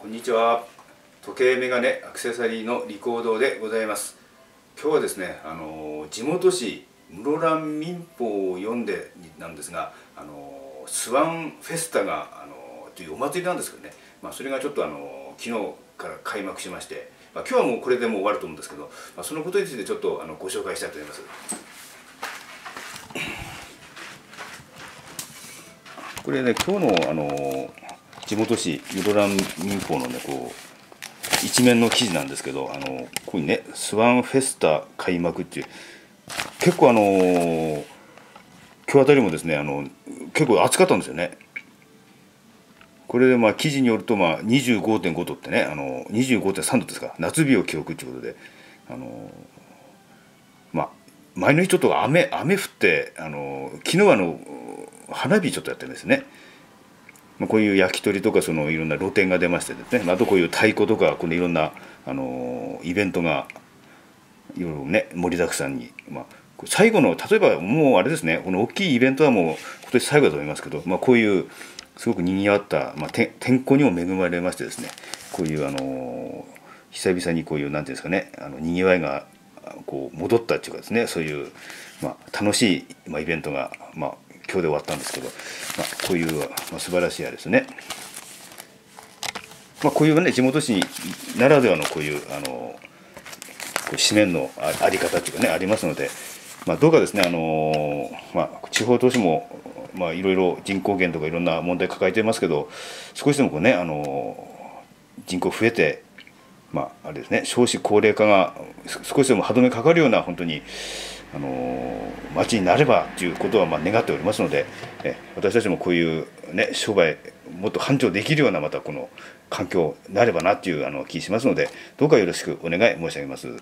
こんにちは。時計メガネアクセサリーのリコードでございます。今日はですねあの地元紙室蘭民報を読んでなんですがあのスワンフェスタがあのというお祭りなんですけどね、まあ、それがちょっとあの昨日から開幕しまして、まあ、今日はもうこれでもう終わると思うんですけど、まあ、そのことについてちょっとあのご紹介したいと思います。これね今日のあの地元紙室蘭民報のねこう一面の記事なんですけどあのここにねスワンフェスタ開幕っていう結構あの今日あたりもですねあの結構暑かったんですよね。これでまあ記事によるとまあ25.5度ってねあの25.3度ですか夏日を記録ということであのまあ前の日ちょっと雨雨降ってあの昨日はあの花火ちょっとやってるんですね。まあ、こういう焼き鳥とかそのいろんな露店が出ましてですね。あとこういう太鼓とかこのいろんなあのイベントがいろいろね盛りだくさんに、まあ、最後の例えばもうあれですね。この大きいイベントはもう今年最後だと思いますけど、まあ、こういうすごくにぎわった、まあ、天候にも恵まれましてですね。こういうあの久々にこういうなんていうんですかね。あのにぎわいがこう戻ったっていうかですね。そういう、まあ、楽しい、まあ、イベントが、まあ、今日で終わったんですけど、まあ、こういう、まあ、素晴らしいあれですね。まあ、こういうね地元紙ならではのこういうあのこう紙面のあり方っていうかねありますので、まあ、どうかですねあの、まあ、地方都市もまあいろいろ人口減とかいろんな問題抱えていますけど少しでもこうねあの人口増えてまああれですね少子高齢化が少しでも歯止めかかるような本当にあの町になればということはまあ願っておりますのでえ私たちもこういう、ね、商売もっと繁盛できるようなまたこの環境になればなというあの気しますのでどうかよろしくお願い申し上げます。